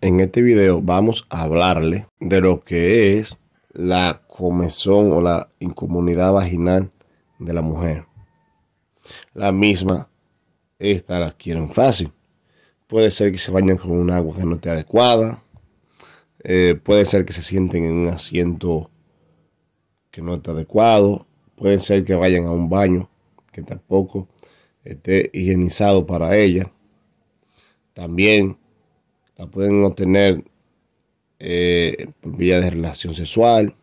En este video vamos a hablarle de lo que es la comezón o la incomunidad vaginal de la mujer. La misma, esta la quieren fácil. Puede ser que se bañen con un agua que no esté adecuada. Eh, puede ser que se sienten en un asiento que no está adecuado. Puede ser que vayan a un baño que tampoco esté higienizado para ella. También la pueden obtener eh, por vía de relación sexual.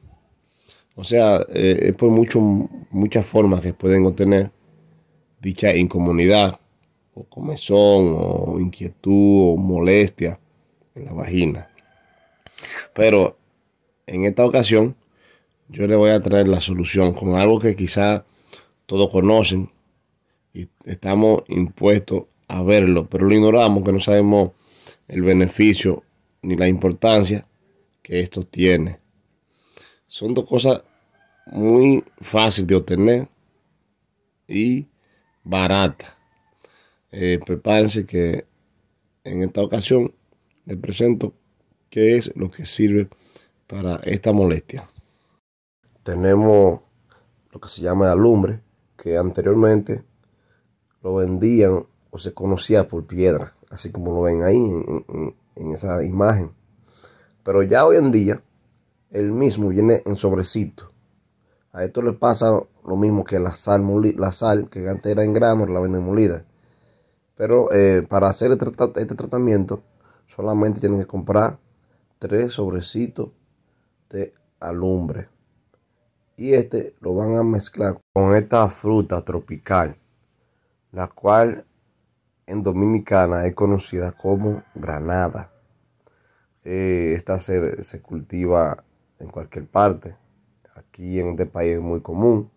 O sea, eh, es por mucho, muchas formas que pueden obtener dicha incomunidad, o comezón, o inquietud, o molestia en la vagina. Pero en esta ocasión, yo le voy a traer la solución con algo que quizá todos conocen y estamos impuestos a verlo, pero lo ignoramos, que no sabemos el beneficio ni la importancia que esto tiene. Son dos cosas muy fáciles de obtener y baratas. Eh, prepárense que en esta ocasión les presento qué es lo que sirve para esta molestia. Tenemos lo que se llama la lumbre, que anteriormente lo vendían o se conocía por piedra, así como lo ven ahí en, esa imagen. Pero ya hoy en día, el mismo viene en sobrecito. A esto le pasa lo mismo que la sal, la sal que antes era en grano, la venden molida. Pero eh, para hacer este, este tratamiento, solamente tienen que comprar tres sobrecitos de alumbre. Y este lo van a mezclar con esta fruta tropical, la cual en Dominicana es conocida como granada. Eh, esta se, se, cultiva en cualquier parte. Aquí en este país es muy común.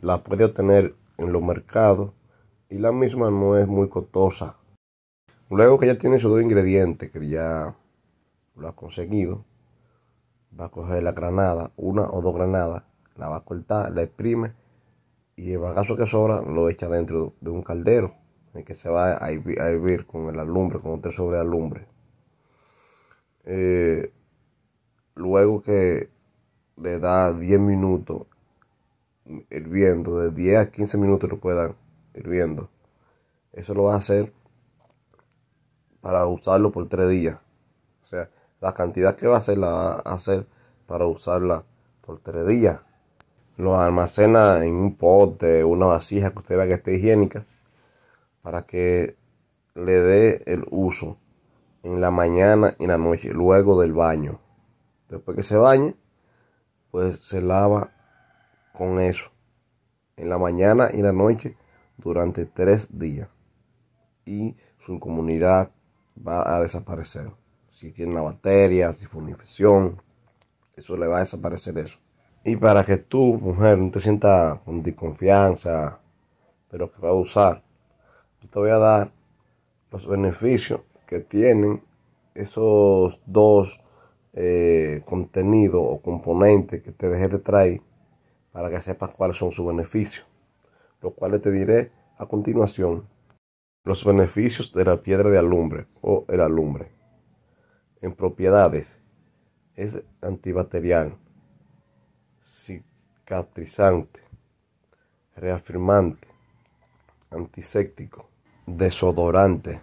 La puede obtener en los mercados y la misma no es muy costosa. Luego que ya tiene esos dos ingredientes que ya lo ha conseguido, va a coger la granada, una o dos granadas, la va a cortar, la exprime y el bagazo que sobra lo echa dentro de un caldero que se va a hervir, con el alumbre, con usted sobre alumbre. Eh, luego que le da 10 minutos hirviendo, de 10 a 15 minutos lo puedan hirviendo. Eso lo va a hacer para usarlo por 3 días. O sea, la cantidad que va a hacer la va a hacer para usarla por 3 días. Lo almacena en un pote, una vasija que usted vea que esté higiénica para que le dé el uso en la mañana y la noche, luego del baño. Después que se bañe, pues se lava con eso. En la mañana y la noche durante tres días. Y su incomunidad va a desaparecer. Si tiene una bacteria, si fue una infección, eso le va a desaparecer eso. Y para que tú, mujer, no te sientas con desconfianza de lo que va a usar, te voy a dar los beneficios que tienen esos dos eh, contenidos o componentes que te dejé de traer para que sepas cuáles son sus beneficios, los cuales te diré a continuación. Los beneficios de la piedra de alumbre o el alumbre. En propiedades es antibacterial, cicatrizante, reafirmante, antiséptico, desodorante,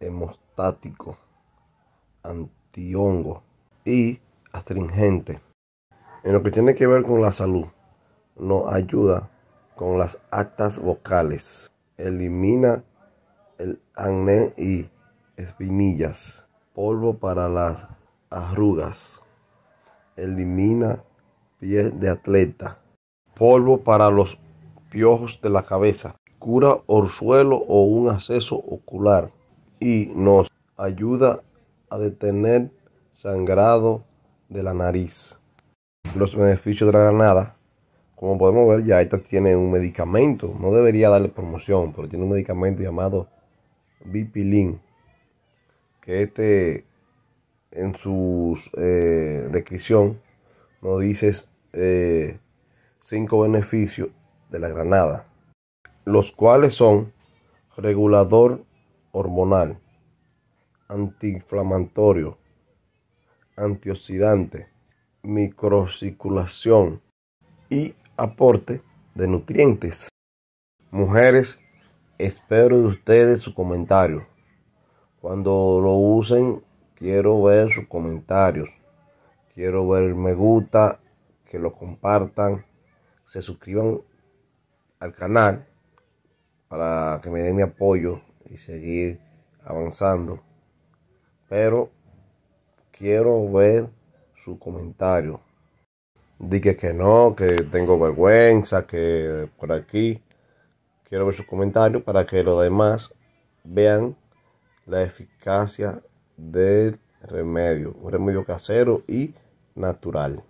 hemostático, antihongo y astringente. En lo que tiene que ver con la salud, nos ayuda con las actas vocales, elimina el acné y espinillas, polvo para las arrugas, elimina piel de atleta, polvo para los piojos de la cabeza, cura orzuelo o un acceso ocular y nos ayuda a detener sangrado de la nariz. Los beneficios de la granada, como podemos ver, ya esta tiene un medicamento, no debería darle promoción, pero tiene un medicamento llamado Bipilin, que este en su eh, descripción nos dice eh, cinco beneficios de la granada los cuales son regulador hormonal, antiinflamatorio, antioxidante, microcirculación y aporte de nutrientes. Mujeres, espero de ustedes su comentario. Cuando lo usen, quiero ver sus comentarios. Quiero ver el me gusta, que lo compartan, se suscriban al canal para que me den mi apoyo y seguir avanzando. Pero quiero ver su comentario. Dije que no, que tengo vergüenza, que por aquí. Quiero ver su comentario para que los demás vean la eficacia del remedio. Un remedio casero y natural.